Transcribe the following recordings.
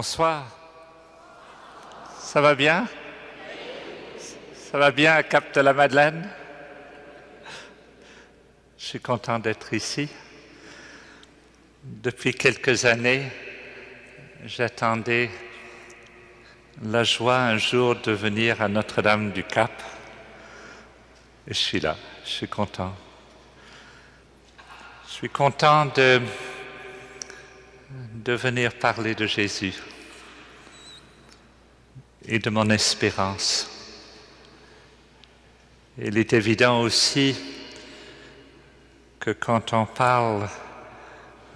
Bonsoir. Ça va bien? Ça va bien à Cap de la Madeleine? Je suis content d'être ici. Depuis quelques années, j'attendais la joie un jour de venir à Notre-Dame du Cap. Et je suis là, je suis content. Je suis content de, de venir parler de Jésus et de mon espérance. Il est évident aussi que quand on parle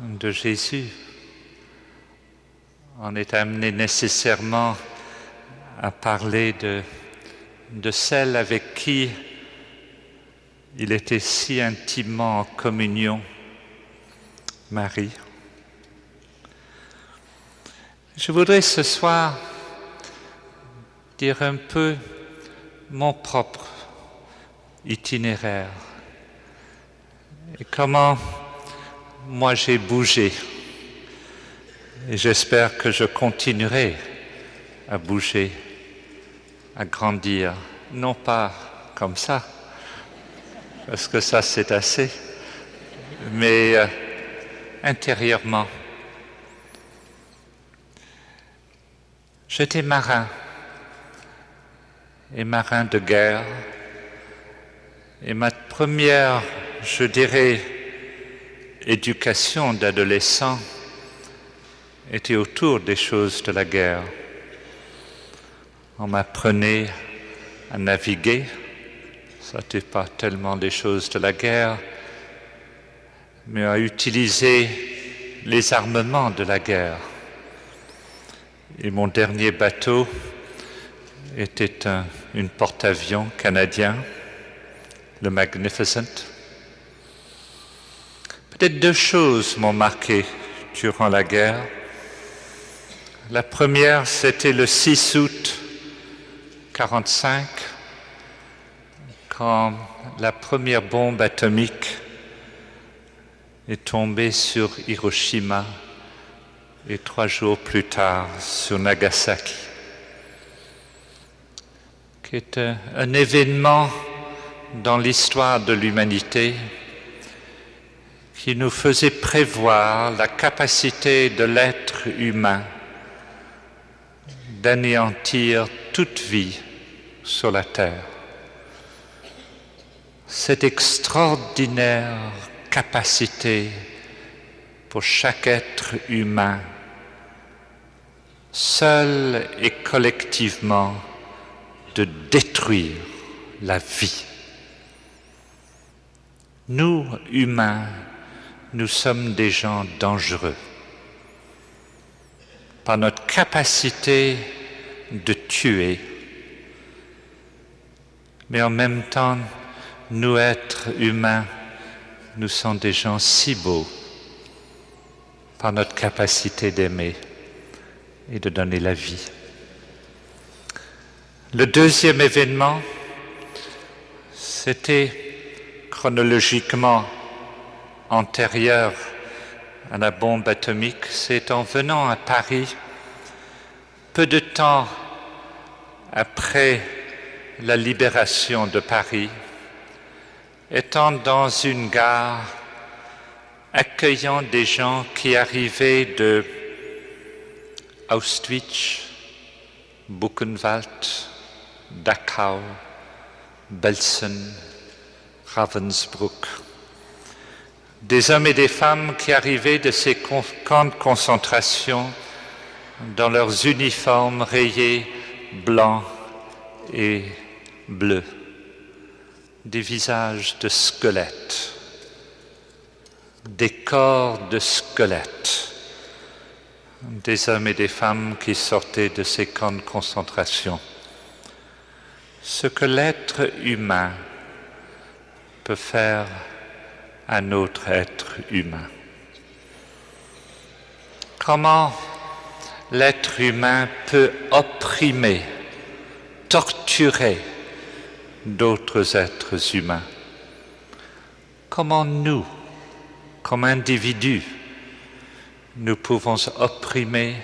de Jésus, on est amené nécessairement à parler de, celle avec qui il était si intimement en communion, Marie. Je voudrais ce soir dire un peu mon propre itinéraire et comment moi j'ai bougé. Et j'espère que je continuerai à bouger, à grandir, non pas comme ça, parce que ça c'est assez, mais euh, intérieurement. J'étais marin, et marin de guerre, et ma première, je dirais, éducation d'adolescent était autour des choses de la guerre. On m'apprenait à naviguer, ça n'était pas tellement des choses de la guerre, mais à utiliser les armements de la guerre. Et mon dernier bateau était un, une porte-avions canadien, le Magnificent. Peut-être deux choses m'ont marqué durant la guerre. La première, c'était le 6 août 1945, quand la première bombe atomique est tombée sur Hiroshima et trois jours plus tard sur Nagasaki, qui un événement dans l'histoire de l'humanité qui nous faisait prévoir la capacité de l'être humain d'anéantir toute vie sur la terre. Cette extraordinaire capacité pour chaque être humain, seul et collectivement, de détruire la vie. Nous, humains, nous sommes des gens dangereux par notre capacité de tuer, mais en même temps, nous, êtres humains, nous sommes des gens si beaux par notre capacité d'aimer et de donner la vie. Le deuxième événement, c'était chronologiquement antérieur à la bombe atomique, c'est en venant à Paris, peu de temps après la libération de Paris, étant dans une gare, accueillant des gens qui arrivaient de Auschwitz, Buchenwald, Dachau, Belsen, Ravensbrück, des hommes et des femmes qui arrivaient de ces camps de concentration dans leurs uniformes rayés blancs et bleus, des visages de squelettes, des corps de squelettes, des hommes et des femmes qui sortaient de ces camps de concentration. Ce que l'être humain peut faire à notre être humain. Comment l'être humain peut opprimer, torturer d'autres êtres humains? Comment nous, comme individus, nous pouvons opprimer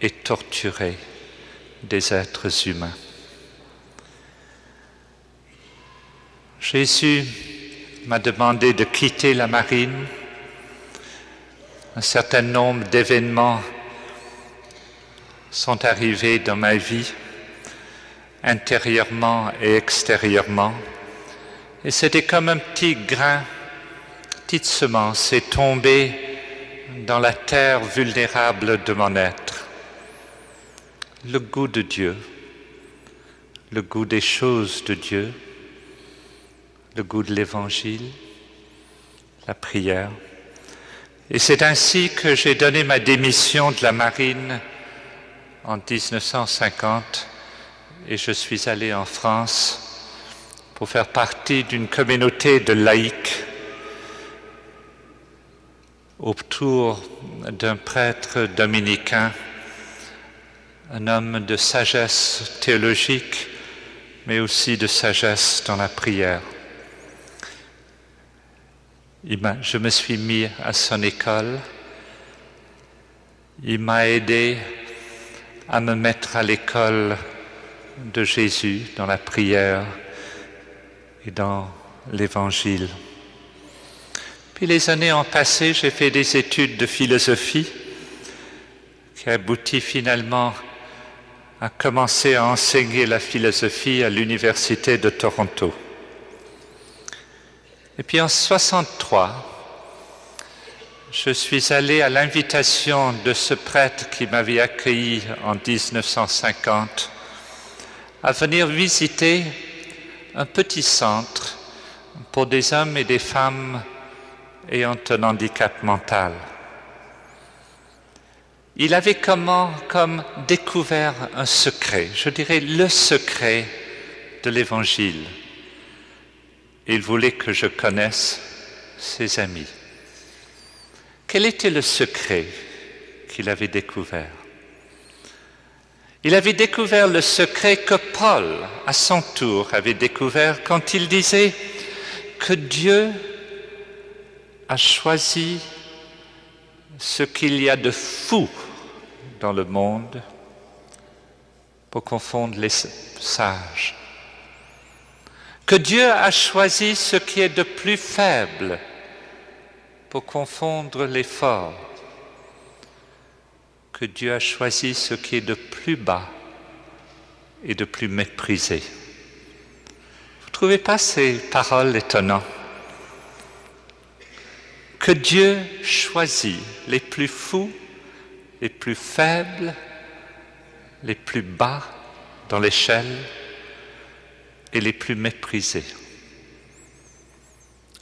et torturée des êtres humains? Jésus m'a demandé de quitter la marine. Un certain nombre d'événements sont arrivés dans ma vie, intérieurement et extérieurement. Et c'était comme un petit grain, petite semence est tombée dans la terre vulnérable de mon être. Le goût de Dieu, le goût des choses de Dieu, le goût de l'Évangile, la prière. Et c'est ainsi que j'ai donné ma démission de la marine en 1950 et je suis allé en France pour faire partie d'une communauté de laïcs autour d'un prêtre dominicain, un homme de sagesse théologique, mais aussi de sagesse dans la prière. Je me suis mis à son école. Il m'a aidé à me mettre à l'école de Jésus dans la prière et dans l'évangile. Puis les années ont passé, j'ai fait des études de philosophie qui aboutit finalement à commencer à enseigner la philosophie à l'Université de Toronto. Et puis en 63, je suis allé à l'invitation de ce prêtre qui m'avait accueilli en 1950 à venir visiter un petit centre pour des hommes et des femmes ayant un handicap mental. Il avait comment, comme découvert un secret, je dirais le secret de l'Évangile il voulait que je connaisse ses amis. Quel était le secret qu'il avait découvert? Il avait découvert le secret que Paul, à son tour, avait découvert quand il disait que Dieu a choisi ce qu'il y a de fou dans le monde pour confondre les sages que Dieu a choisi ce qui est de plus faible pour confondre les forts, que Dieu a choisi ce qui est de plus bas et de plus méprisé. Vous ne trouvez pas ces paroles étonnantes? Que Dieu choisit les plus fous, les plus faibles, les plus bas dans l'échelle et les plus méprisés.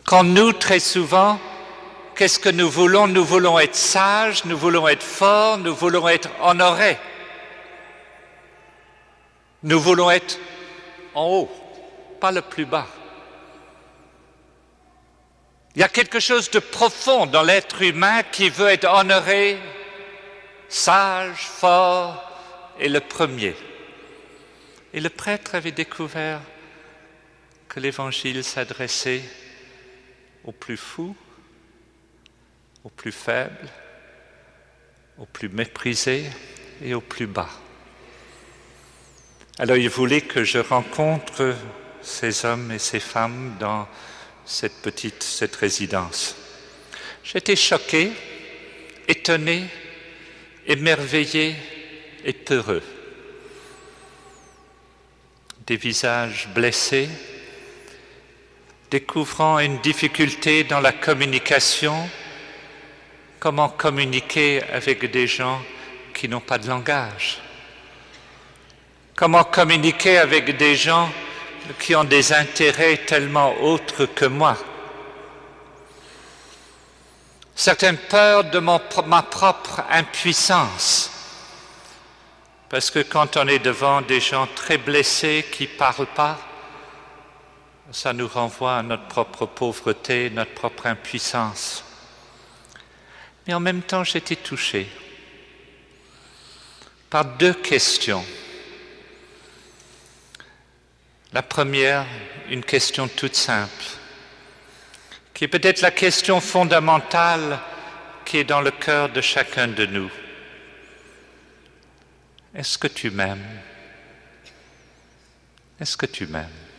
Quand nous, très souvent, qu'est-ce que nous voulons? Nous voulons être sages, nous voulons être forts, nous voulons être honorés. Nous voulons être en haut, pas le plus bas. Il y a quelque chose de profond dans l'être humain qui veut être honoré, sage, fort et le premier. Et le prêtre avait découvert que l'Évangile s'adressait aux plus fous, aux plus faibles, aux plus méprisés et aux plus bas. Alors il voulait que je rencontre ces hommes et ces femmes dans cette petite, cette résidence. J'étais choqué, étonné, émerveillé et peureux. Des visages blessés, découvrant une difficulté dans la communication, comment communiquer avec des gens qui n'ont pas de langage, comment communiquer avec des gens qui ont des intérêts tellement autres que moi? Certaines peurs de ma propre impuissance, parce que quand on est devant des gens très blessés qui ne parlent pas, ça nous renvoie à notre propre pauvreté, notre propre impuissance. Mais en même temps, j'étais touché par deux questions. La première, une question toute simple, qui est peut-être la question fondamentale qui est dans le cœur de chacun de nous. Est-ce que tu m'aimes? Est-ce que tu m'aimes?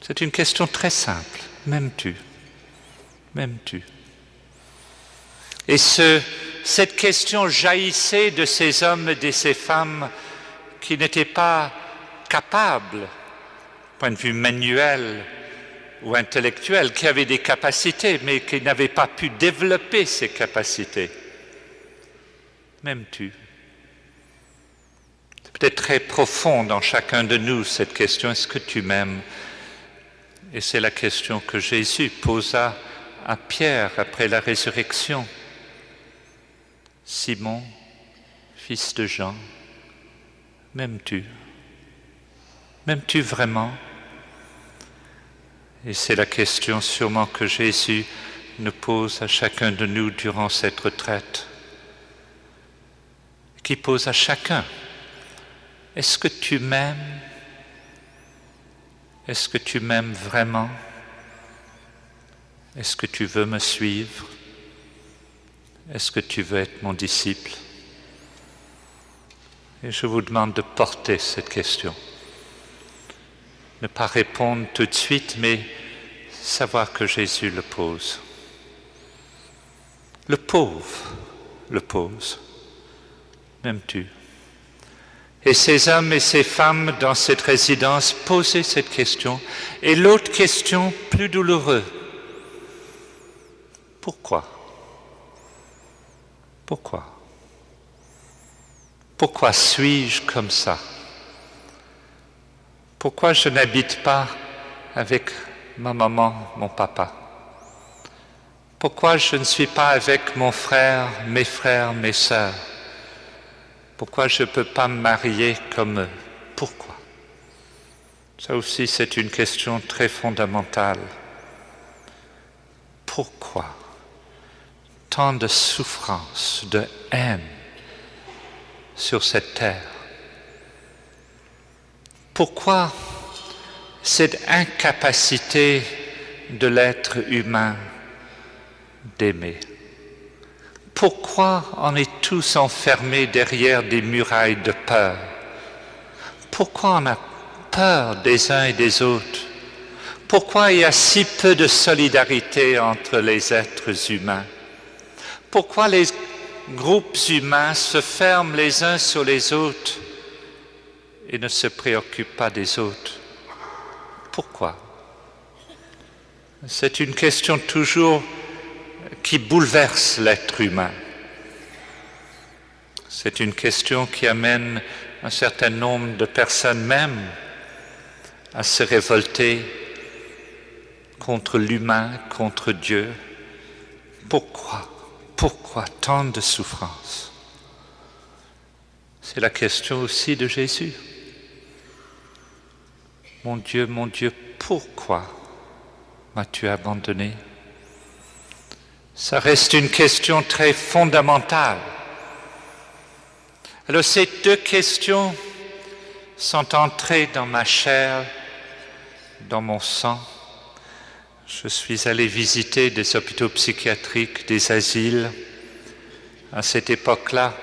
C'est une question très simple. M'aimes-tu? M'aimes-tu? Et ce, cette question jaillissait de ces hommes et de ces femmes qui n'étaient pas capables, point de vue manuel ou intellectuel, qui avaient des capacités, mais qui n'avaient pas pu développer ces capacités. M'aimes-tu? C'est peut-être très profond dans chacun de nous cette question, est-ce que tu m'aimes? Et c'est la question que Jésus posa à Pierre après la résurrection. Simon, fils de Jean, m'aimes-tu? M'aimes-tu vraiment? Et c'est la question sûrement que Jésus nous pose à chacun de nous durant cette retraite, qui pose à chacun, est-ce que tu m'aimes? Est-ce que tu m'aimes vraiment? Est-ce que tu veux me suivre? Est-ce que tu veux être mon disciple? Et je vous demande de porter cette question. Ne pas répondre tout de suite, mais savoir que Jésus le pose. Le pauvre le pose. M'aimes-tu? Et ces hommes et ces femmes dans cette résidence posaient cette question. Et l'autre question, plus douloureuse. Pourquoi? Pourquoi? Pourquoi suis-je comme ça? Pourquoi je n'habite pas avec ma maman, mon papa? Pourquoi je ne suis pas avec mon frère, mes frères, mes sœurs? Pourquoi je ne peux pas me marier comme eux? Pourquoi? Ça aussi, c'est une question très fondamentale. Pourquoi tant de souffrance, de haine sur cette terre? Pourquoi cette incapacité de l'être humain d'aimer? Pourquoi on est tous enfermés derrière des murailles de peur? Pourquoi on a peur des uns et des autres? Pourquoi il y a si peu de solidarité entre les êtres humains? Pourquoi les groupes humains se ferment les uns sur les autres et ne se préoccupent pas des autres? Pourquoi? C'est une question toujours qui bouleverse l'être humain. C'est une question qui amène un certain nombre de personnes même à se révolter contre l'humain, contre Dieu. Pourquoi? Pourquoi tant de souffrance? C'est la question aussi de Jésus. Mon Dieu, mon Dieu, pourquoi m'as-tu abandonné? Ça reste une question très fondamentale. Alors ces deux questions sont entrées dans ma chair, dans mon sang, je suis allé visiter des hôpitaux psychiatriques, des asiles. À cette époque-là,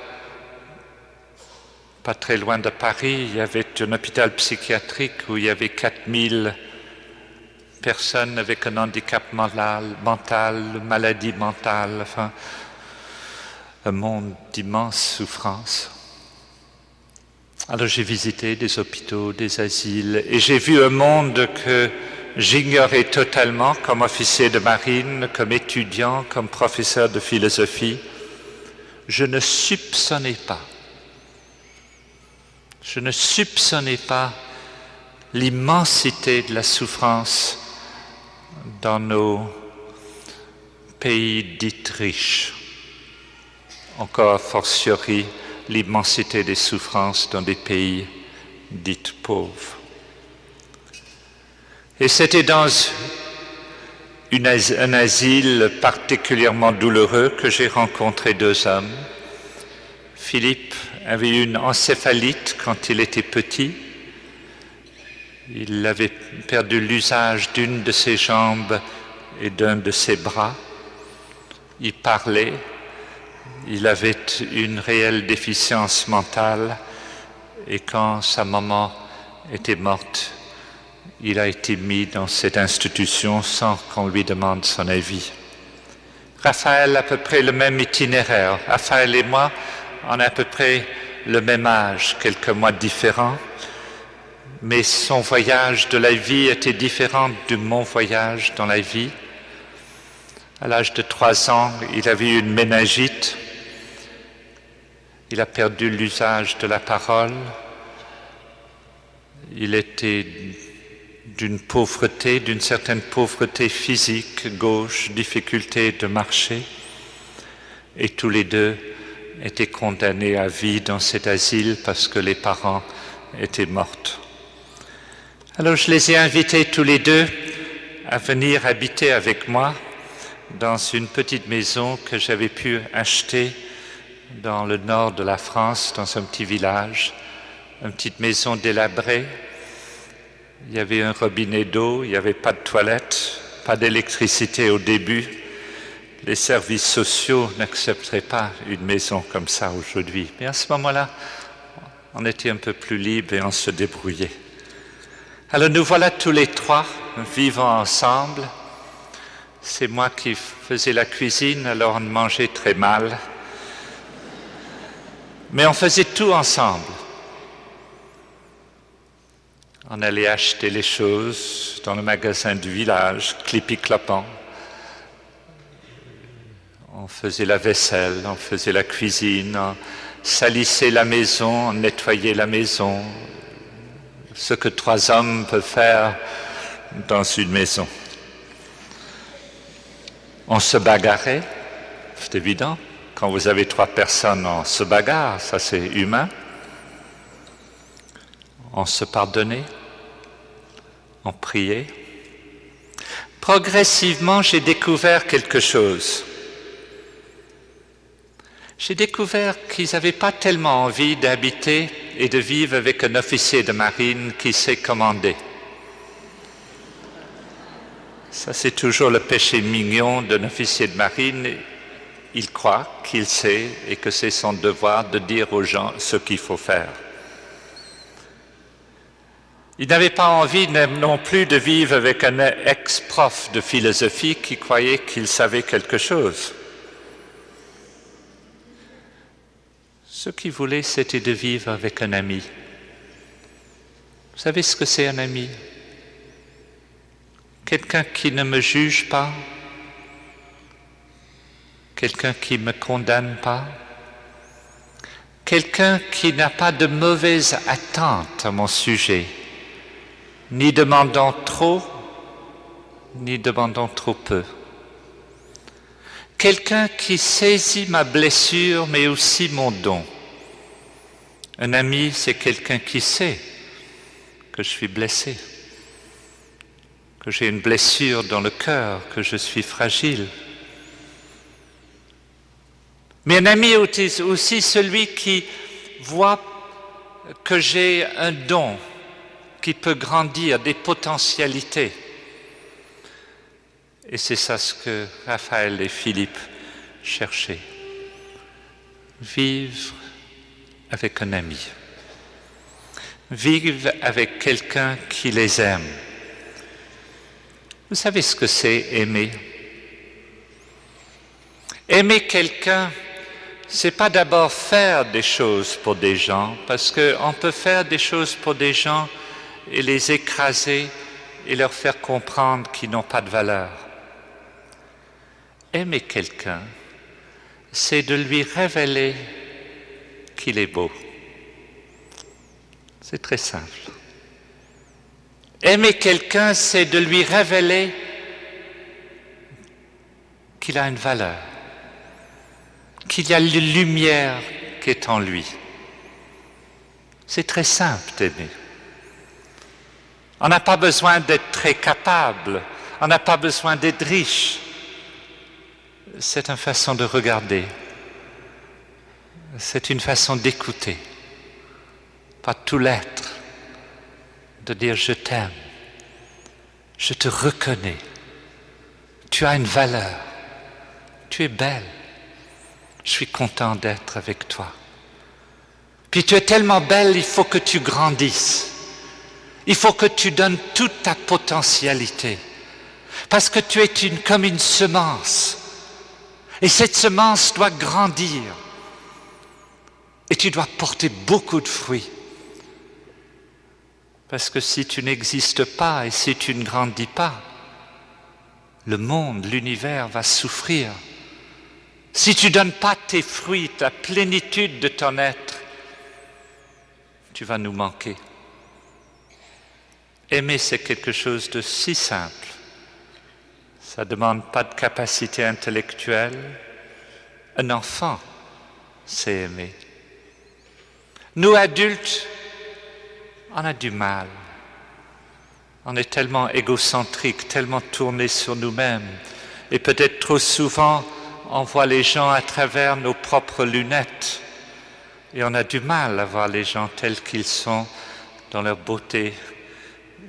pas très loin de Paris, il y avait un hôpital psychiatrique où il y avait 4000 personnes avec un handicap mental, mental maladie mentale, enfin, un monde d'immense souffrance. Alors j'ai visité des hôpitaux, des asiles, et j'ai vu un monde que J'ignorais totalement comme officier de marine, comme étudiant, comme professeur de philosophie. Je ne soupçonnais pas. Je ne soupçonnais pas l'immensité de la souffrance dans nos pays dits riches. Encore fortiori l'immensité des souffrances dans des pays dits pauvres. Et c'était dans un asile particulièrement douloureux que j'ai rencontré deux hommes. Philippe avait une encéphalite quand il était petit. Il avait perdu l'usage d'une de ses jambes et d'un de ses bras. Il parlait, Il avait une réelle déficience mentale et quand sa maman était morte, il a été mis dans cette institution sans qu'on lui demande son avis. Raphaël a à peu près le même itinéraire. Raphaël et moi, on a à peu près le même âge, quelques mois différents, mais son voyage de la vie était différent de mon voyage dans la vie. À l'âge de trois ans, il avait eu une méningite. Il a perdu l'usage de la parole. Il était d'une pauvreté, d'une certaine pauvreté physique, gauche, difficulté de marcher. Et tous les deux étaient condamnés à vie dans cet asile parce que les parents étaient morts. Alors je les ai invités tous les deux à venir habiter avec moi dans une petite maison que j'avais pu acheter dans le nord de la France, dans un petit village, une petite maison délabrée il y avait un robinet d'eau, il n'y avait pas de toilette, pas d'électricité au début. Les services sociaux n'accepteraient pas une maison comme ça aujourd'hui. Mais à ce moment-là, on était un peu plus libre et on se débrouillait. Alors nous voilà tous les trois vivant ensemble. C'est moi qui faisais la cuisine, alors on mangeait très mal. Mais on faisait tout ensemble. On allait acheter les choses dans le magasin du village, clipi-clapant. On faisait la vaisselle, on faisait la cuisine, on salissait la maison, on nettoyait la maison. Ce que trois hommes peuvent faire dans une maison. On se bagarrait, c'est évident. Quand vous avez trois personnes, on se bagarre, ça c'est humain on se pardonnait, on priait. Progressivement, j'ai découvert quelque chose. J'ai découvert qu'ils n'avaient pas tellement envie d'habiter et de vivre avec un officier de marine qui sait commander. Ça, c'est toujours le péché mignon d'un officier de marine. Il croit qu'il sait et que c'est son devoir de dire aux gens ce qu'il faut faire. Il n'avait pas envie non plus de vivre avec un ex-prof de philosophie qui croyait qu'il savait quelque chose. Ce qu'il voulait, c'était de vivre avec un ami. Vous savez ce que c'est un ami? Quelqu'un qui ne me juge pas, quelqu'un qui ne me condamne pas, quelqu'un qui n'a pas de mauvaises attentes à mon sujet ni demandant trop, ni demandant trop peu. Quelqu'un qui saisit ma blessure, mais aussi mon don. Un ami, c'est quelqu'un qui sait que je suis blessé, que j'ai une blessure dans le cœur, que je suis fragile. Mais un ami est aussi celui qui voit que j'ai un don, qui peut grandir, des potentialités. Et c'est ça ce que Raphaël et Philippe cherchaient. Vivre avec un ami. Vivre avec quelqu'un qui les aime. Vous savez ce que c'est aimer? Aimer quelqu'un, c'est pas d'abord faire des choses pour des gens, parce qu'on peut faire des choses pour des gens et les écraser et leur faire comprendre qu'ils n'ont pas de valeur. Aimer quelqu'un, c'est de lui révéler qu'il est beau. C'est très simple. Aimer quelqu'un, c'est de lui révéler qu'il a une valeur, qu'il y a une lumière qui est en lui. C'est très simple d'aimer. On n'a pas besoin d'être très capable, on n'a pas besoin d'être riche. C'est une façon de regarder, c'est une façon d'écouter, pas tout l'être, de dire je t'aime, je te reconnais, tu as une valeur, tu es belle, Je suis content d'être avec toi. Puis tu es tellement belle, il faut que tu grandisses. Il faut que tu donnes toute ta potentialité. Parce que tu es une, comme une semence. Et cette semence doit grandir. Et tu dois porter beaucoup de fruits. Parce que si tu n'existes pas et si tu ne grandis pas, le monde, l'univers va souffrir. Si tu ne donnes pas tes fruits, ta plénitude de ton être, tu vas nous manquer. Aimer, c'est quelque chose de si simple. Ça ne demande pas de capacité intellectuelle. Un enfant sait aimer. Nous, adultes, on a du mal. On est tellement égocentrique, tellement tourné sur nous-mêmes. Et peut-être trop souvent, on voit les gens à travers nos propres lunettes. Et on a du mal à voir les gens tels qu'ils sont dans leur beauté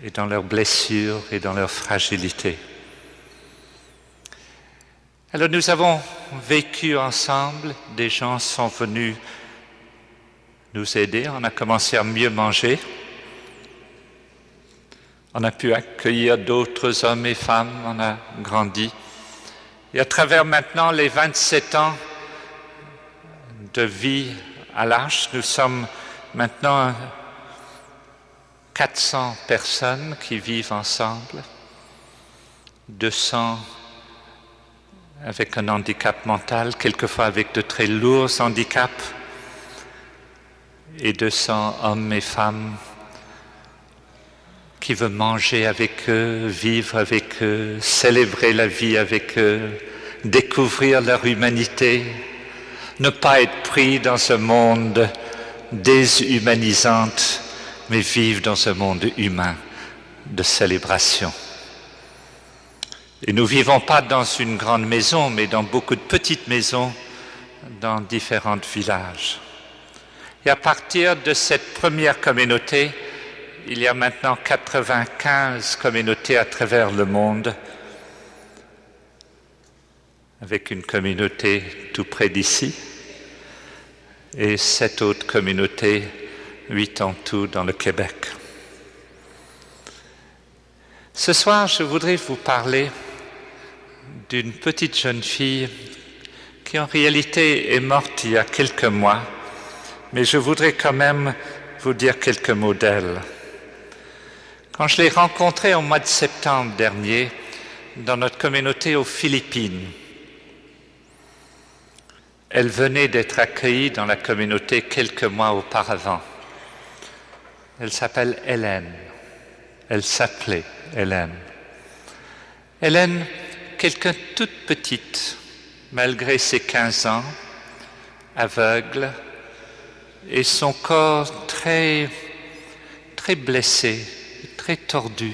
et dans leurs blessures et dans leur fragilité. Alors nous avons vécu ensemble, des gens sont venus nous aider, on a commencé à mieux manger, on a pu accueillir d'autres hommes et femmes, on a grandi. Et à travers maintenant les 27 ans de vie à l'Arche, nous sommes maintenant 400 personnes qui vivent ensemble, 200 avec un handicap mental, quelquefois avec de très lourds handicaps, et 200 hommes et femmes qui veulent manger avec eux, vivre avec eux, célébrer la vie avec eux, découvrir leur humanité, ne pas être pris dans ce monde déshumanisant, mais vivre dans un monde humain de célébration. Et nous vivons pas dans une grande maison, mais dans beaucoup de petites maisons dans différents villages. Et à partir de cette première communauté, il y a maintenant 95 communautés à travers le monde, avec une communauté tout près d'ici, et sept autres communautés, huit en tout dans le Québec. Ce soir, je voudrais vous parler d'une petite jeune fille qui en réalité est morte il y a quelques mois, mais je voudrais quand même vous dire quelques mots d'elle. Quand je l'ai rencontrée au mois de septembre dernier dans notre communauté aux Philippines, elle venait d'être accueillie dans la communauté quelques mois auparavant. Elle s'appelle Hélène. Elle s'appelait Hélène. Hélène, quelqu'un toute petite, malgré ses 15 ans, aveugle, et son corps très, très blessé, très tordu.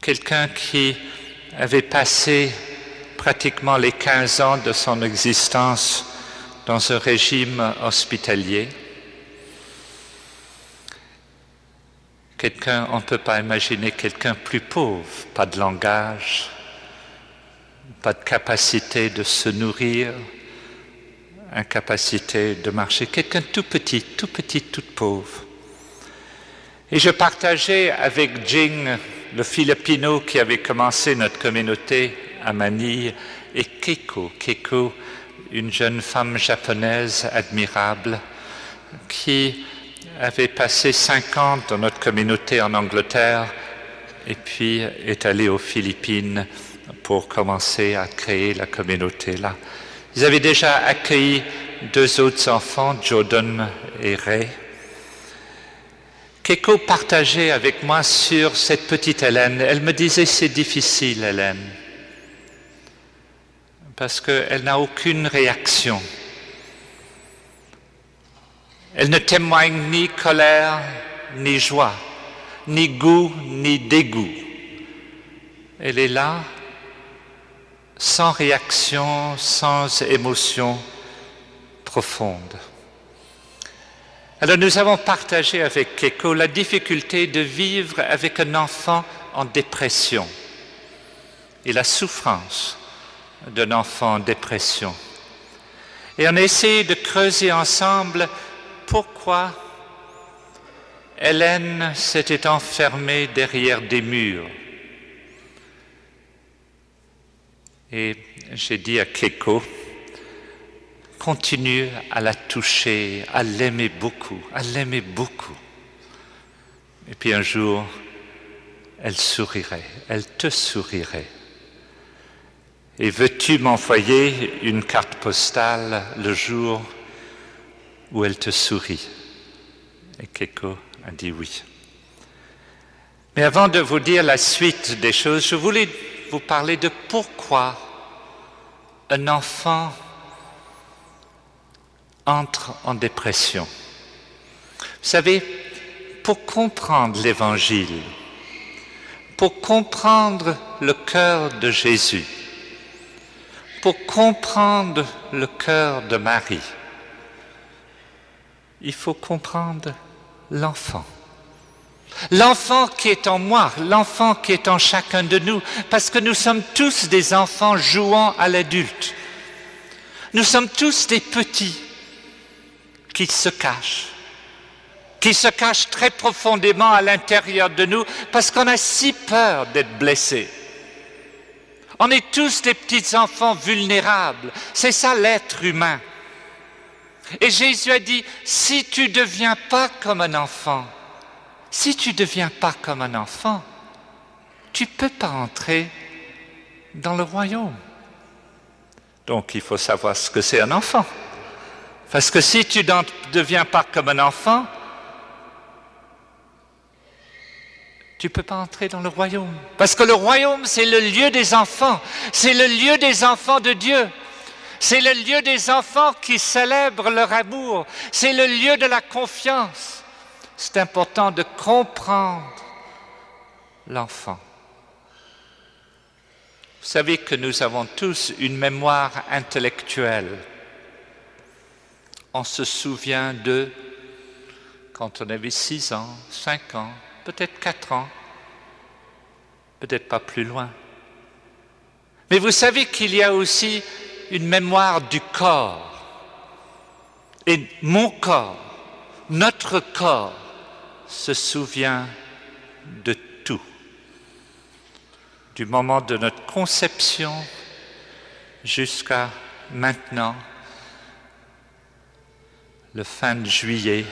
Quelqu'un qui avait passé pratiquement les 15 ans de son existence dans un régime hospitalier. Quelqu'un, on ne peut pas imaginer quelqu'un plus pauvre, pas de langage, pas de capacité de se nourrir, incapacité de marcher, quelqu'un tout petit, tout petit, tout pauvre. Et je partageais avec Jing, le Filipino qui avait commencé notre communauté à Manille, et Keiko, Keiko, une jeune femme japonaise admirable qui avait passé cinq ans dans notre communauté en Angleterre et puis est allée aux Philippines pour commencer à créer la communauté là. Ils avaient déjà accueilli deux autres enfants, Jordan et Ray. Keiko partageait avec moi sur cette petite Hélène. Elle me disait c'est difficile, Hélène, parce qu'elle n'a aucune réaction. Elle ne témoigne ni colère, ni joie, ni goût, ni dégoût. Elle est là, sans réaction, sans émotion profonde. Alors nous avons partagé avec Keiko la difficulté de vivre avec un enfant en dépression et la souffrance d'un enfant en dépression. Et on a essayé de creuser ensemble pourquoi Hélène s'était enfermée derrière des murs. Et j'ai dit à Keiko, continue à la toucher, à l'aimer beaucoup, à l'aimer beaucoup. Et puis un jour, elle sourirait, elle te sourirait. Et veux-tu m'envoyer une carte postale le jour où elle te sourit? Et Keiko a dit oui. Mais avant de vous dire la suite des choses, je voulais vous parler de pourquoi un enfant entre en dépression. Vous savez, pour comprendre l'Évangile, pour comprendre le cœur de Jésus, pour comprendre le cœur de Marie, il faut comprendre l'enfant. L'enfant qui est en moi, l'enfant qui est en chacun de nous, parce que nous sommes tous des enfants jouant à l'adulte. Nous sommes tous des petits qui se cachent, qui se cachent très profondément à l'intérieur de nous, parce qu'on a si peur d'être blessés. On est tous des petits enfants vulnérables. C'est ça l'être humain. Et Jésus a dit, si tu ne deviens pas comme un enfant, si tu ne deviens pas comme un enfant, tu ne peux pas entrer dans le royaume. Donc il faut savoir ce que c'est un enfant. Parce que si tu ne deviens pas comme un enfant, tu ne peux pas entrer dans le royaume. Parce que le royaume, c'est le lieu des enfants. C'est le lieu des enfants de Dieu. C'est le lieu des enfants qui célèbrent leur amour. C'est le lieu de la confiance. C'est important de comprendre l'enfant. Vous savez que nous avons tous une mémoire intellectuelle. On se souvient de quand on avait six ans, cinq ans, peut-être quatre ans, peut-être pas plus loin. Mais vous savez qu'il y a aussi une mémoire du corps. Et mon corps, notre corps, se souvient de tout. Du moment de notre conception jusqu'à maintenant, le fin de juillet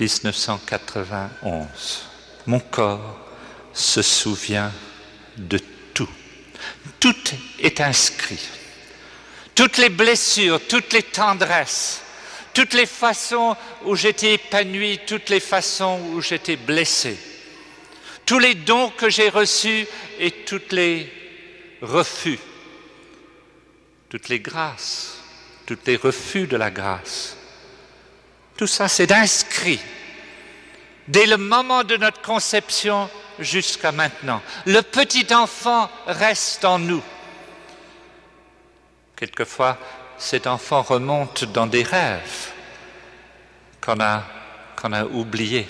1991. Mon corps se souvient de tout. Tout est inscrit toutes les blessures, toutes les tendresses, toutes les façons où j'étais épanoui, toutes les façons où j'étais blessé, tous les dons que j'ai reçus et tous les refus, toutes les grâces, tous les refus de la grâce. Tout ça, c'est inscrit dès le moment de notre conception jusqu'à maintenant. Le petit enfant reste en nous. Quelquefois, cet enfant remonte dans des rêves qu'on a, oubliés.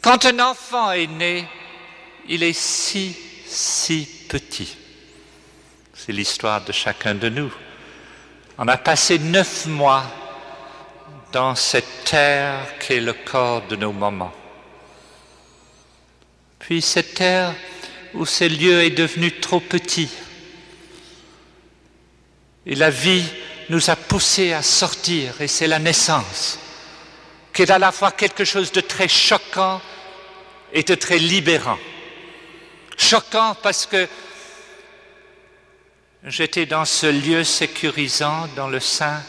Quand un enfant est né, il est si, si petit. C'est l'histoire de chacun de nous. On a passé neuf mois dans cette terre qui est le corps de nos mamans. Puis cette terre où ce lieu est devenu trop petit, et la vie nous a poussés à sortir, et c'est la naissance, qui est à la fois quelque chose de très choquant et de très libérant. Choquant parce que j'étais dans ce lieu sécurisant dans le sein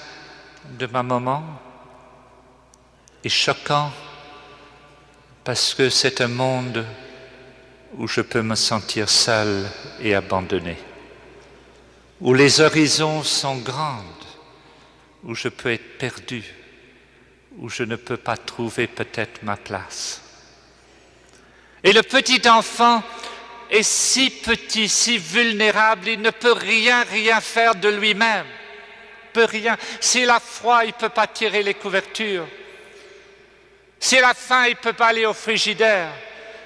de ma maman, et choquant parce que c'est un monde où je peux me sentir seul et abandonné où les horizons sont grandes, où je peux être perdu, où je ne peux pas trouver peut-être ma place. Et le petit enfant est si petit, si vulnérable, il ne peut rien, rien faire de lui-même. Peut rien. S'il a froid, il ne peut pas tirer les couvertures. S'il a faim, il ne peut pas aller au frigidaire.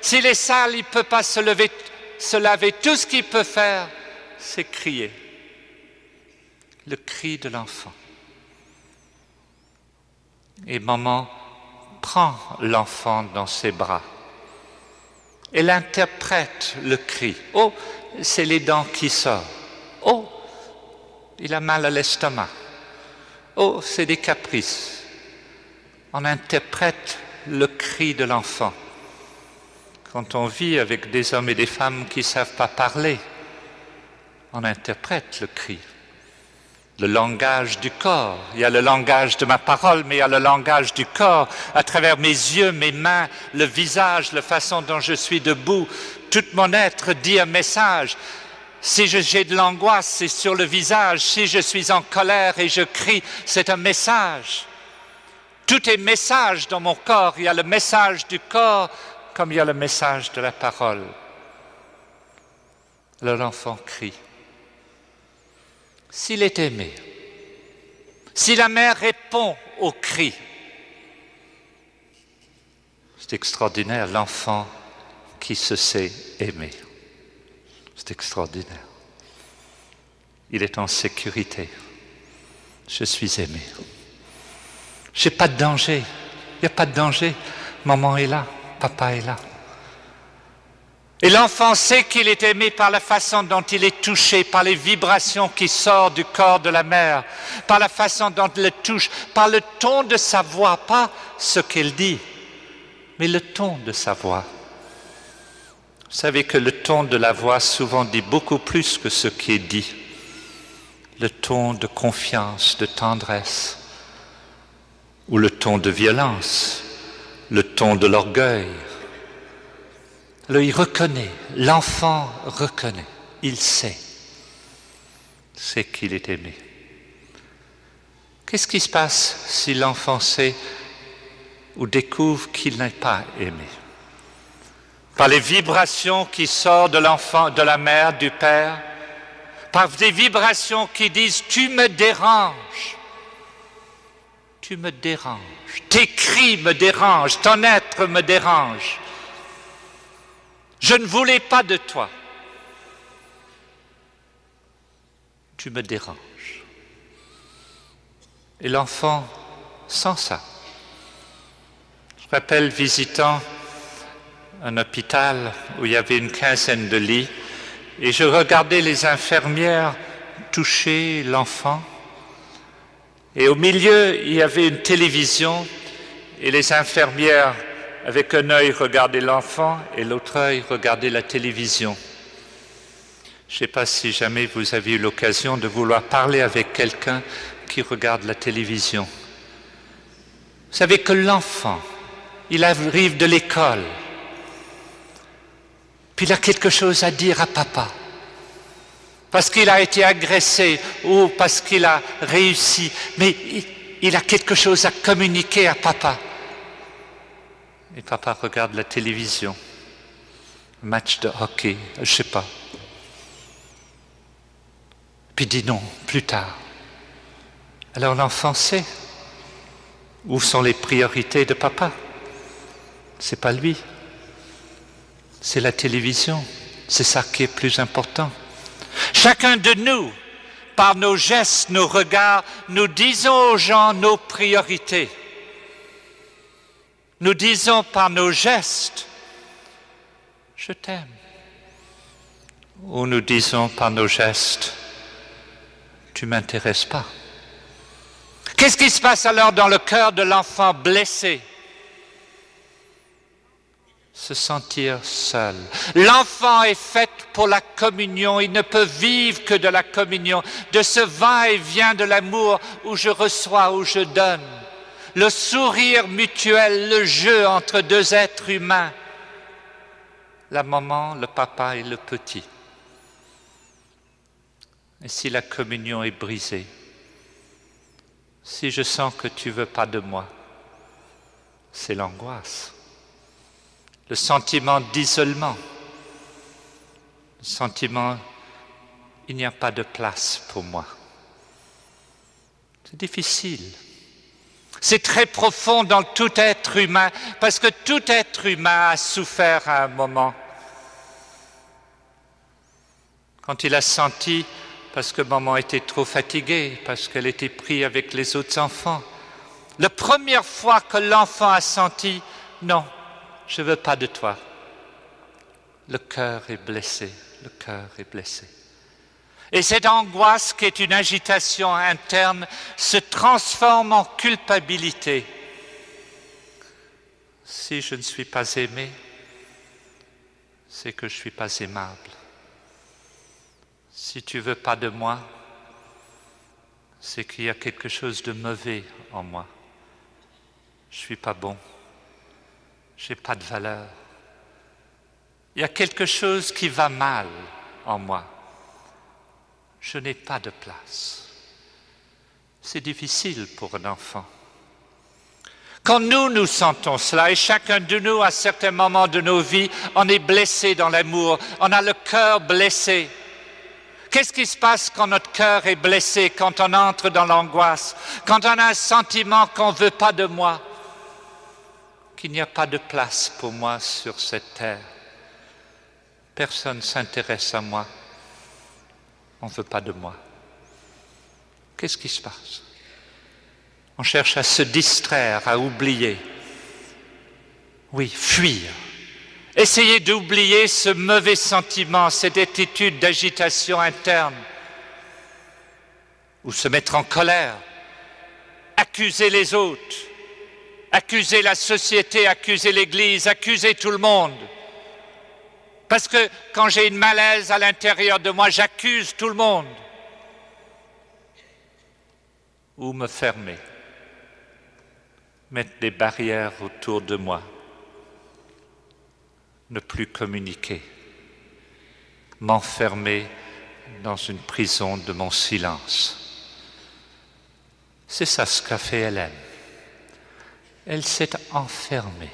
S'il est sale, il ne peut pas se lever, se laver. Tout ce qu'il peut faire, c'est crier. Le cri de l'enfant. Et maman prend l'enfant dans ses bras. Elle interprète le cri. Oh, c'est les dents qui sortent. Oh, il a mal à l'estomac. Oh, c'est des caprices. On interprète le cri de l'enfant. Quand on vit avec des hommes et des femmes qui ne savent pas parler, on interprète le cri. Le langage du corps. Il y a le langage de ma parole, mais il y a le langage du corps. À travers mes yeux, mes mains, le visage, la façon dont je suis debout, tout mon être dit un message. Si j'ai de l'angoisse, c'est sur le visage. Si je suis en colère et je crie, c'est un message. Tout est message dans mon corps. Il y a le message du corps comme il y a le message de la parole. l'enfant crie. S'il est aimé, si la mère répond au cri, c'est extraordinaire, l'enfant qui se sait aimer. C'est extraordinaire. Il est en sécurité. Je suis aimé. Je n'ai pas de danger. Il n'y a pas de danger. Maman est là papa est là. Et l'enfant sait qu'il est aimé par la façon dont il est touché, par les vibrations qui sortent du corps de la mère, par la façon dont il le touche, par le ton de sa voix, pas ce qu'elle dit, mais le ton de sa voix. Vous savez que le ton de la voix souvent dit beaucoup plus que ce qui est dit. Le ton de confiance, de tendresse, ou le ton de violence le ton de l'orgueil. Alors il reconnaît, l'enfant reconnaît, il sait, c'est qu'il est aimé. Qu'est-ce qui se passe si l'enfant sait ou découvre qu'il n'est pas aimé? Par les vibrations qui sortent de l'enfant, de la mère, du père, par des vibrations qui disent tu me déranges, tu me déranges. Tes cris me dérangent, ton être me dérange. Je ne voulais pas de toi. Tu me déranges. Et l'enfant sent ça. Je rappelle visitant un hôpital où il y avait une quinzaine de lits et je regardais les infirmières toucher l'enfant et au milieu, il y avait une télévision et les infirmières, avec un œil, regardaient l'enfant et l'autre œil regardaient la télévision. Je ne sais pas si jamais vous avez eu l'occasion de vouloir parler avec quelqu'un qui regarde la télévision. Vous savez que l'enfant, il arrive de l'école, puis il a quelque chose à dire à papa parce qu'il a été agressé ou parce qu'il a réussi, mais il a quelque chose à communiquer à papa. Et papa regarde la télévision, match de hockey, je sais pas. Puis dit non, plus tard. Alors l'enfant sait où sont les priorités de papa. C'est pas lui, c'est la télévision. C'est ça qui est plus important. Chacun de nous, par nos gestes, nos regards, nous disons aux gens nos priorités. Nous disons par nos gestes, je t'aime. Ou nous disons par nos gestes, tu m'intéresses pas. Qu'est-ce qui se passe alors dans le cœur de l'enfant blessé? Se sentir seul. L'enfant est fait pour la communion, il ne peut vivre que de la communion, de ce va-et-vient de l'amour où je reçois, où je donne. Le sourire mutuel, le jeu entre deux êtres humains, la maman, le papa et le petit. Et si la communion est brisée, si je sens que tu veux pas de moi, c'est l'angoisse le sentiment d'isolement, le sentiment il n'y a pas de place pour moi. C'est difficile. C'est très profond dans tout être humain, parce que tout être humain a souffert à un moment. Quand il a senti, parce que maman était trop fatiguée, parce qu'elle était prise avec les autres enfants, la première fois que l'enfant a senti, non, je ne veux pas de toi, le cœur est blessé, le cœur est blessé. Et cette angoisse qui est une agitation interne se transforme en culpabilité. Si je ne suis pas aimé, c'est que je ne suis pas aimable. Si tu veux pas de moi, c'est qu'il y a quelque chose de mauvais en moi. Je ne suis pas bon. Je n'ai pas de valeur. Il y a quelque chose qui va mal en moi. Je n'ai pas de place. C'est difficile pour un enfant. Quand nous, nous sentons cela, et chacun de nous, à certains moments de nos vies, on est blessé dans l'amour, on a le cœur blessé. Qu'est-ce qui se passe quand notre cœur est blessé, quand on entre dans l'angoisse, quand on a un sentiment qu'on ne veut pas de moi, qu'il n'y a pas de place pour moi sur cette terre? Personne ne s'intéresse à moi, on ne veut pas de moi. Qu'est-ce qui se passe? On cherche à se distraire, à oublier. Oui, fuir. Essayer d'oublier ce mauvais sentiment, cette attitude d'agitation interne. Ou se mettre en colère, accuser les autres, accuser la société, accuser l'Église, accuser tout le monde. Parce que quand j'ai une malaise à l'intérieur de moi, j'accuse tout le monde. Ou me fermer mettre des barrières autour de moi, ne plus communiquer, m'enfermer dans une prison de mon silence. C'est ça ce qu'a fait Hélène. Elle s'est enfermée.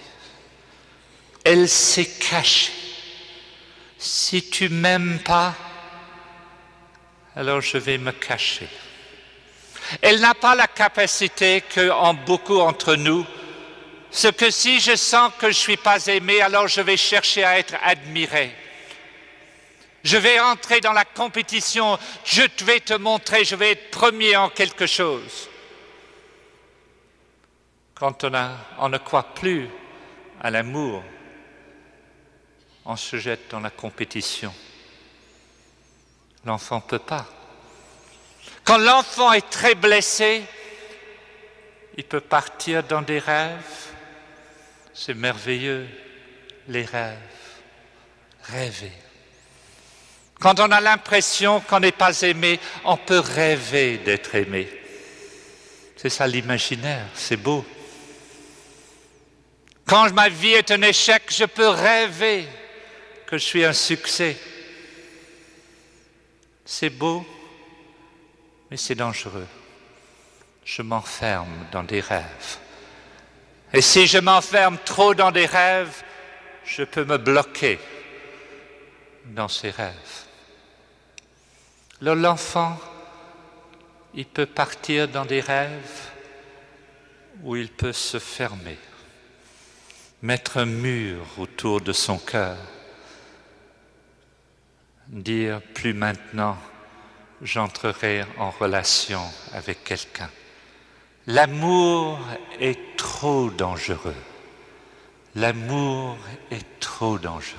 Elle s'est cachée. Si tu m'aimes pas, alors je vais me cacher. Elle n'a pas la capacité qu'en beaucoup entre nous, ce que si je sens que je ne suis pas aimé, alors je vais chercher à être admiré. Je vais entrer dans la compétition, je vais te montrer, je vais être premier en quelque chose. Quand on ne croit plus à l'amour, on se jette dans la compétition. L'enfant ne peut pas. Quand l'enfant est très blessé, il peut partir dans des rêves. C'est merveilleux, les rêves. Rêver. Quand on a l'impression qu'on n'est pas aimé, on peut rêver d'être aimé. C'est ça l'imaginaire, c'est beau. Quand ma vie est un échec, je peux rêver que je suis un succès. C'est beau, mais c'est dangereux. Je m'enferme dans des rêves. Et si je m'enferme trop dans des rêves, je peux me bloquer dans ces rêves. L'enfant, il peut partir dans des rêves où il peut se fermer, mettre un mur autour de son cœur, dire plus maintenant j'entrerai en relation avec quelqu'un. L'amour est trop dangereux. L'amour est trop dangereux.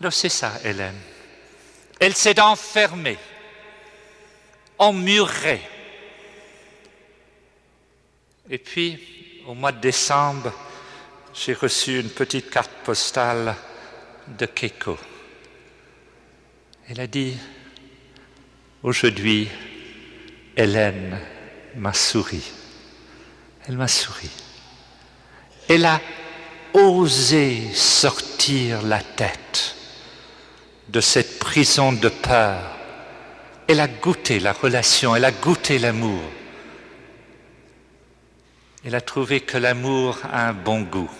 Alors c'est ça, Hélène. Elle s'est enfermée, emmurée. Et puis, au mois de décembre, j'ai reçu une petite carte postale de Keiko. Elle a dit, aujourd'hui, Hélène m'a souri. Elle m'a souri. Elle a osé sortir la tête de cette prison de peur. Elle a goûté la relation, elle a goûté l'amour. Elle a trouvé que l'amour a un bon goût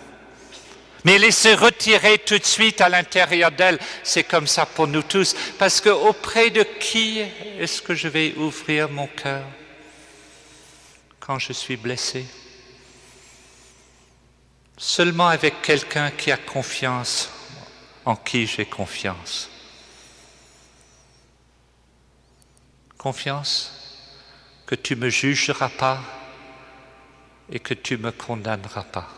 mais laisser retirer tout de suite à l'intérieur d'elle. C'est comme ça pour nous tous, parce que auprès de qui est-ce que je vais ouvrir mon cœur quand je suis blessé? Seulement avec quelqu'un qui a confiance en qui j'ai confiance. Confiance que tu me jugeras pas et que tu me condamneras pas.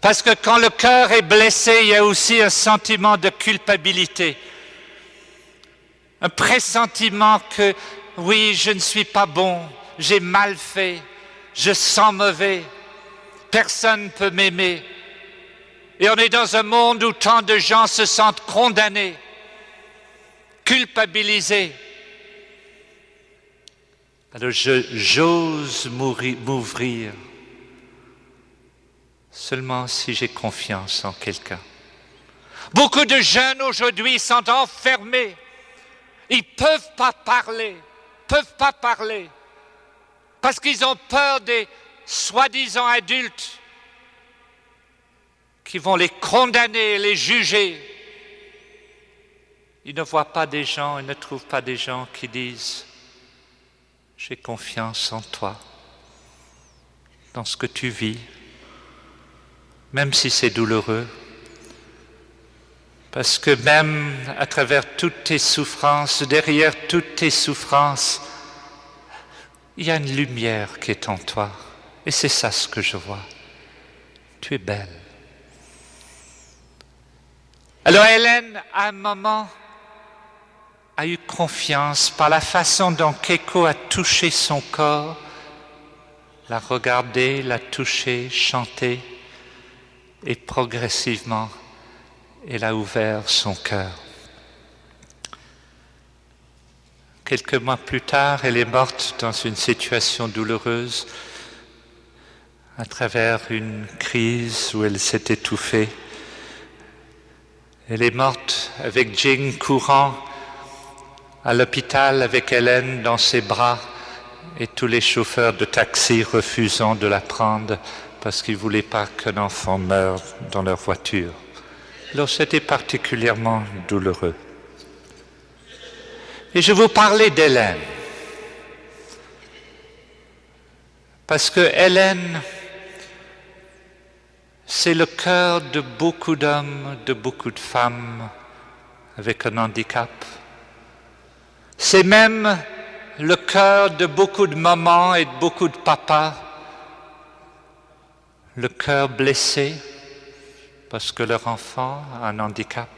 Parce que quand le cœur est blessé, il y a aussi un sentiment de culpabilité, un pressentiment que oui, je ne suis pas bon, j'ai mal fait, je sens mauvais, personne ne peut m'aimer. Et on est dans un monde où tant de gens se sentent condamnés, culpabilisés. Alors j'ose m'ouvrir seulement si j'ai confiance en quelqu'un. Beaucoup de jeunes aujourd'hui sont enfermés. Ils ne peuvent pas parler, peuvent pas parler, parce qu'ils ont peur des soi-disant adultes qui vont les condamner, les juger. Ils ne voient pas des gens, ils ne trouvent pas des gens qui disent j'ai confiance en toi, dans ce que tu vis, même si c'est douloureux, parce que même à travers toutes tes souffrances, derrière toutes tes souffrances, il y a une lumière qui est en toi. Et c'est ça ce que je vois. Tu es belle. Alors Hélène, à un moment, a eu confiance par la façon dont Keiko a touché son corps, l'a regardé, l'a touché, chanté, et progressivement, elle a ouvert son cœur. Quelques mois plus tard, elle est morte dans une situation douloureuse à travers une crise où elle s'est étouffée. Elle est morte avec Jing courant à l'hôpital avec Hélène dans ses bras et tous les chauffeurs de taxi refusant de la prendre parce qu'ils ne voulaient pas qu'un enfant meure dans leur voiture. Alors c'était particulièrement douloureux. Et je vous parlais d'Hélène. Parce que Hélène, c'est le cœur de beaucoup d'hommes, de beaucoup de femmes avec un handicap. C'est même le cœur de beaucoup de mamans et de beaucoup de papas, le cœur blessé parce que leur enfant a un handicap.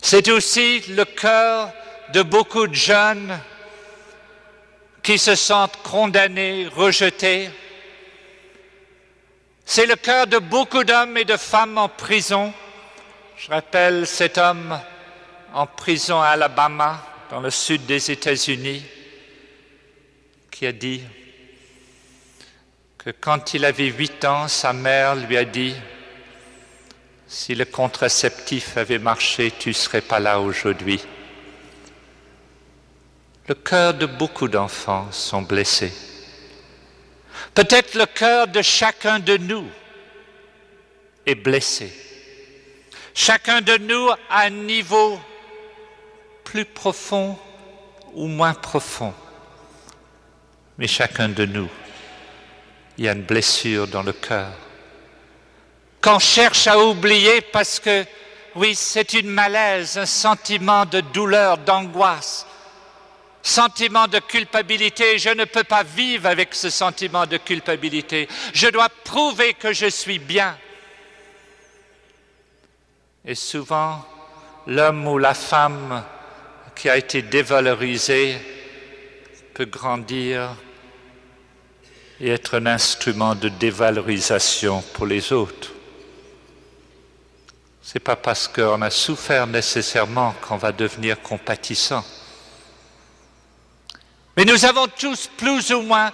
C'est aussi le cœur de beaucoup de jeunes qui se sentent condamnés, rejetés. C'est le cœur de beaucoup d'hommes et de femmes en prison. Je rappelle cet homme en prison à Alabama, dans le sud des États-Unis, qui a dit que quand il avait huit ans, sa mère lui a dit, si le contraceptif avait marché, tu ne serais pas là aujourd'hui. Le cœur de beaucoup d'enfants sont blessés. Peut-être le cœur de chacun de nous est blessé. Chacun de nous a un niveau plus profond ou moins profond. Mais chacun de nous, il y a une blessure dans le cœur. Qu'on cherche à oublier parce que, oui, c'est une malaise, un sentiment de douleur, d'angoisse, sentiment de culpabilité. Je ne peux pas vivre avec ce sentiment de culpabilité. Je dois prouver que je suis bien. Et souvent, l'homme ou la femme qui a été dévalorisé peut grandir et être un instrument de dévalorisation pour les autres. Ce n'est pas parce qu'on a souffert nécessairement qu'on va devenir compatissant. Mais nous avons tous plus ou moins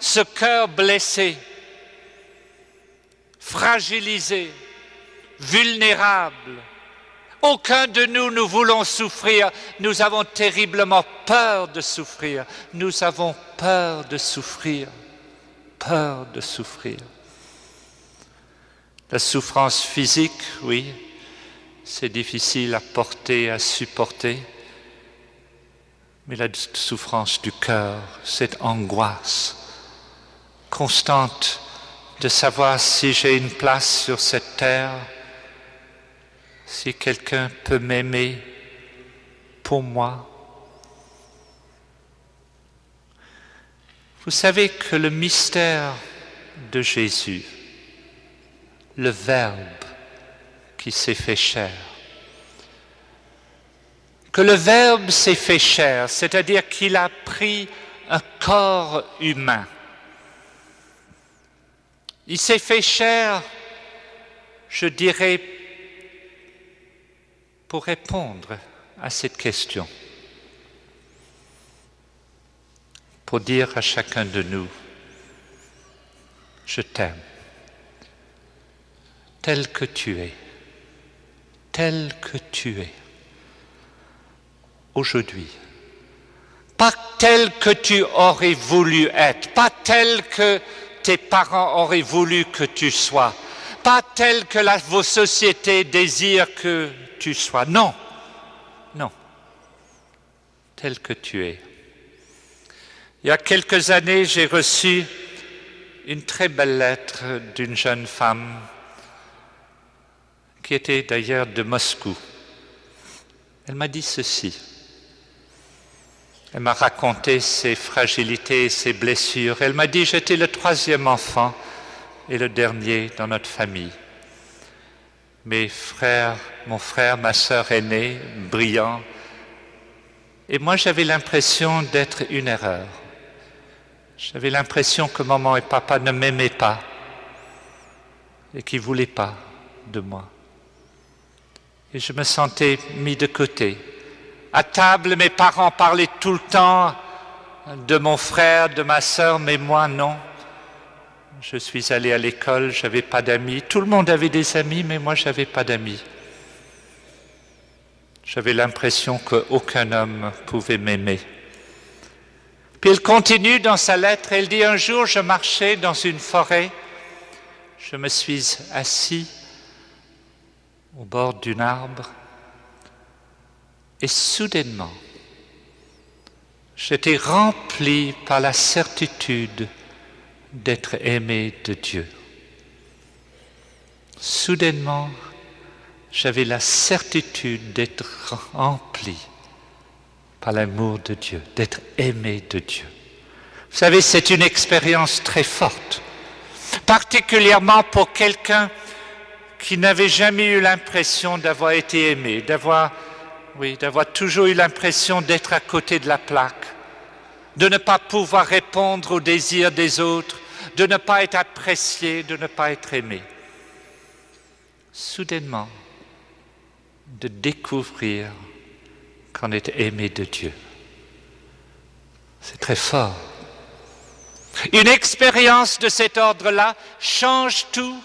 ce cœur blessé, fragilisé, vulnérable, aucun de nous nous voulons souffrir. Nous avons terriblement peur de souffrir. Nous avons peur de souffrir. Peur de souffrir. La souffrance physique, oui, c'est difficile à porter, à supporter. Mais la souffrance du cœur, cette angoisse constante de savoir si j'ai une place sur cette terre, si quelqu'un peut m'aimer pour moi. Vous savez que le mystère de Jésus, le Verbe qui s'est fait chair, que le Verbe s'est fait chair, c'est-à-dire qu'il a pris un corps humain. Il s'est fait chair, je dirais, pour répondre à cette question, pour dire à chacun de nous, je t'aime, tel que tu es, tel que tu es, aujourd'hui. Pas tel que tu aurais voulu être, pas tel que tes parents auraient voulu que tu sois, pas tel que vos sociétés désirent que tu sois. Non, non, tel que tu es. Il y a quelques années, j'ai reçu une très belle lettre d'une jeune femme qui était d'ailleurs de Moscou. Elle m'a dit ceci. Elle m'a raconté ses fragilités ses blessures. Elle m'a dit j'étais le troisième enfant et le dernier dans notre famille. Mes frères, mon frère, ma sœur aînée, brillants. Et moi j'avais l'impression d'être une erreur. J'avais l'impression que maman et papa ne m'aimaient pas et qu'ils ne voulaient pas de moi. Et je me sentais mis de côté. À table, mes parents parlaient tout le temps de mon frère, de ma sœur, mais moi non. Je suis allé à l'école, j'avais pas d'amis. Tout le monde avait des amis, mais moi j'avais pas d'amis. J'avais l'impression qu'aucun homme pouvait m'aimer. Puis elle continue dans sa lettre, elle dit, un jour je marchais dans une forêt, je me suis assis au bord d'un arbre, et soudainement, j'étais rempli par la certitude d'être aimé de Dieu. Soudainement, j'avais la certitude d'être rempli par l'amour de Dieu, d'être aimé de Dieu. Vous savez, c'est une expérience très forte, particulièrement pour quelqu'un qui n'avait jamais eu l'impression d'avoir été aimé, d'avoir, oui, d'avoir toujours eu l'impression d'être à côté de la plaque, de ne pas pouvoir répondre aux désirs des autres, de ne pas être apprécié, de ne pas être aimé. Soudainement, de découvrir qu'on est aimé de Dieu. C'est très fort. Une expérience de cet ordre-là change tout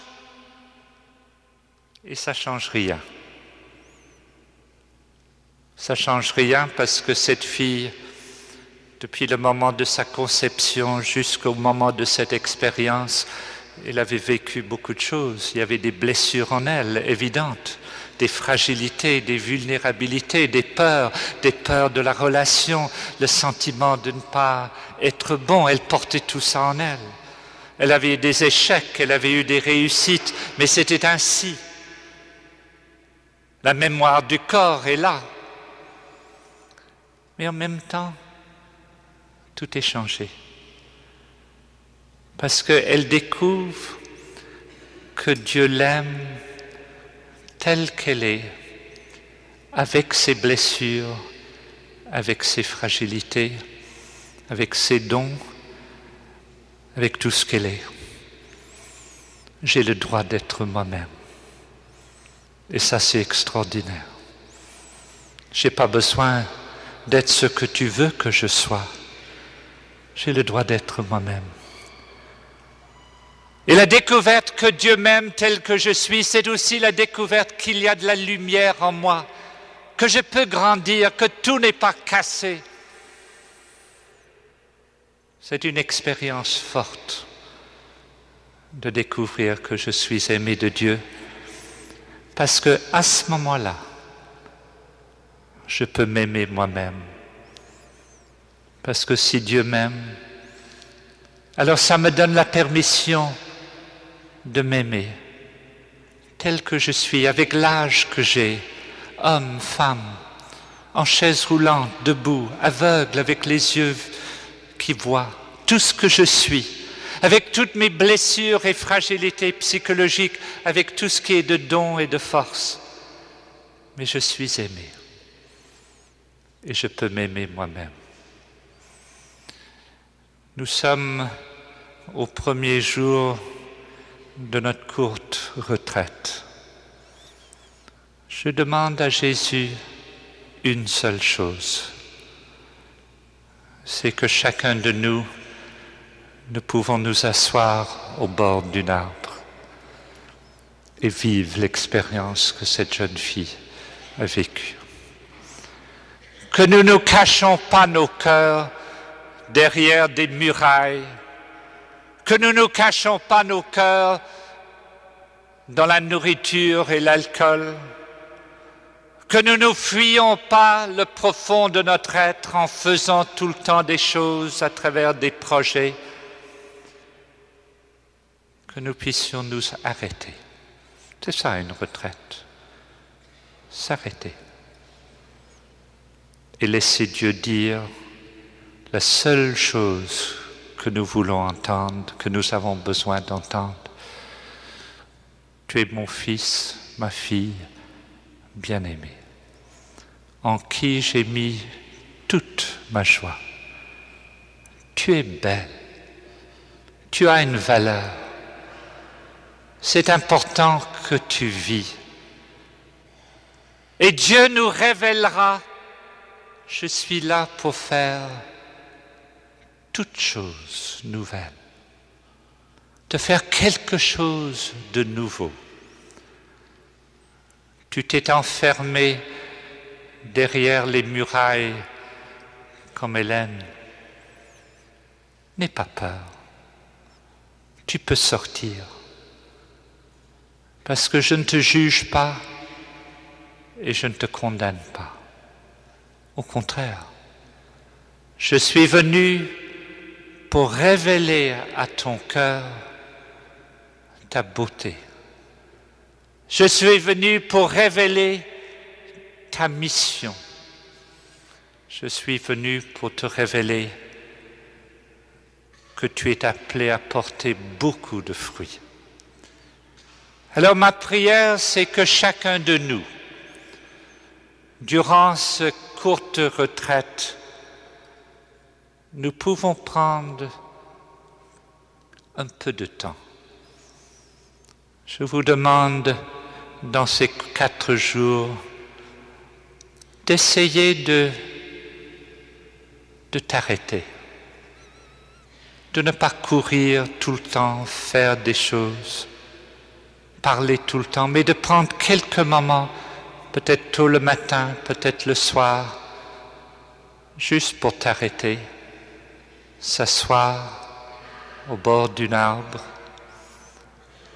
et ça change rien. Ça change rien parce que cette fille, depuis le moment de sa conception jusqu'au moment de cette expérience, elle avait vécu beaucoup de choses. Il y avait des blessures en elle, évidentes des fragilités, des vulnérabilités, des peurs, des peurs de la relation, le sentiment de ne pas être bon. Elle portait tout ça en elle. Elle avait eu des échecs, elle avait eu des réussites, mais c'était ainsi. La mémoire du corps est là. Mais en même temps, tout est changé. Parce qu'elle découvre que Dieu l'aime telle qu'elle est, avec ses blessures, avec ses fragilités, avec ses dons, avec tout ce qu'elle est. J'ai le droit d'être moi-même. Et ça, c'est extraordinaire. Je n'ai pas besoin d'être ce que tu veux que je sois. J'ai le droit d'être moi-même. Et la découverte que Dieu m'aime tel que je suis, c'est aussi la découverte qu'il y a de la lumière en moi, que je peux grandir, que tout n'est pas cassé. C'est une expérience forte de découvrir que je suis aimé de Dieu, parce que à ce moment-là, je peux m'aimer moi-même. Parce que si Dieu m'aime, alors ça me donne la permission de m'aimer tel que je suis, avec l'âge que j'ai, homme, femme, en chaise roulante, debout, aveugle, avec les yeux qui voient, tout ce que je suis, avec toutes mes blessures et fragilités psychologiques, avec tout ce qui est de don et de force. Mais je suis aimé. Et je peux m'aimer moi-même. Nous sommes au premier jour de notre courte retraite. Je demande à Jésus une seule chose, c'est que chacun de nous, nous pouvons nous asseoir au bord d'un arbre et vivre l'expérience que cette jeune fille a vécue. Que nous ne cachons pas nos cœurs derrière des murailles, que nous ne cachons pas nos cœurs dans la nourriture et l'alcool, que nous ne fuyons pas le profond de notre être en faisant tout le temps des choses à travers des projets, que nous puissions nous arrêter. C'est ça une retraite. S'arrêter. Et laisser Dieu dire la seule chose que nous voulons entendre, que nous avons besoin d'entendre. Tu es mon fils, ma fille bien-aimée, en qui j'ai mis toute ma joie. Tu es belle, tu as une valeur. C'est important que tu vis. Et Dieu nous révélera, je suis là pour faire toutes choses nouvelles, de faire quelque chose de nouveau. Tu t'es enfermé derrière les murailles comme Hélène. N'aie pas peur. Tu peux sortir. Parce que je ne te juge pas et je ne te condamne pas. Au contraire, je suis venu pour révéler à ton cœur ta beauté. Je suis venu pour révéler ta mission. Je suis venu pour te révéler que tu es appelé à porter beaucoup de fruits. Alors ma prière, c'est que chacun de nous, durant cette courte retraite, nous pouvons prendre un peu de temps. Je vous demande dans ces quatre jours d'essayer de, t'arrêter, de ne pas courir tout le temps, faire des choses, parler tout le temps, mais de prendre quelques moments, peut-être tôt le matin, peut-être le soir, juste pour t'arrêter s'asseoir au bord d'un arbre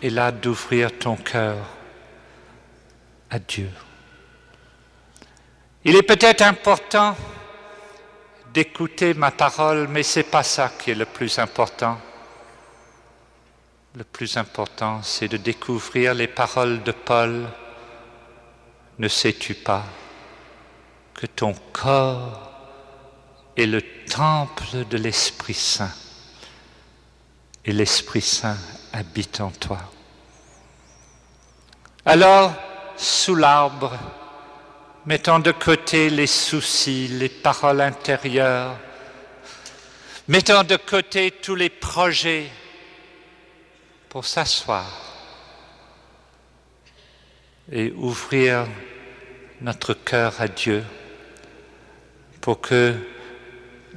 et là d'ouvrir ton cœur à Dieu. Il est peut-être important d'écouter ma parole, mais ce n'est pas ça qui est le plus important. Le plus important, c'est de découvrir les paroles de Paul. Ne sais-tu pas que ton corps est le temple de l'Esprit Saint. Et l'Esprit Saint habite en toi. Alors, sous l'arbre, mettons de côté les soucis, les paroles intérieures, mettons de côté tous les projets pour s'asseoir et ouvrir notre cœur à Dieu pour que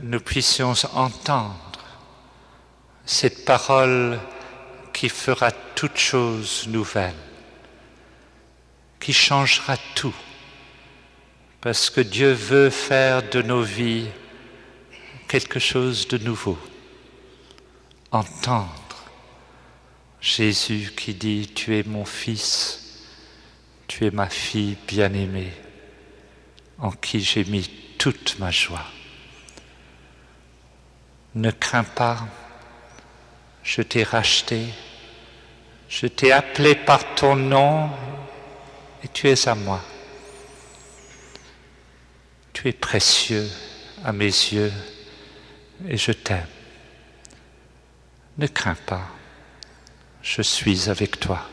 nous puissions entendre cette parole qui fera toute chose nouvelle, qui changera tout, parce que Dieu veut faire de nos vies quelque chose de nouveau. Entendre Jésus qui dit, tu es mon fils, tu es ma fille bien-aimée, en qui j'ai mis toute ma joie. Ne crains pas, je t'ai racheté, Je t'ai appelé par ton nom et tu es à moi. Tu es précieux à mes yeux et je t'aime. Ne crains pas, je suis avec toi.